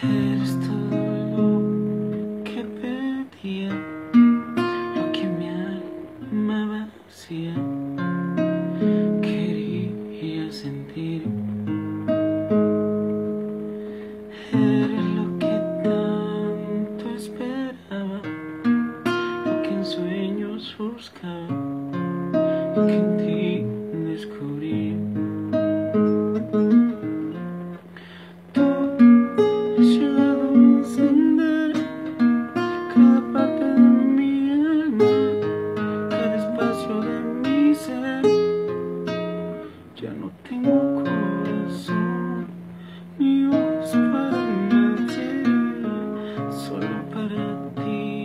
Eres todo lo que pedía, lo que mi alma vacía quería sentir. Eres lo que tanto esperaba, lo que en sueños buscaba, lo que en ti Ya no tengo corazón ni ojos para nadie, solo para ti.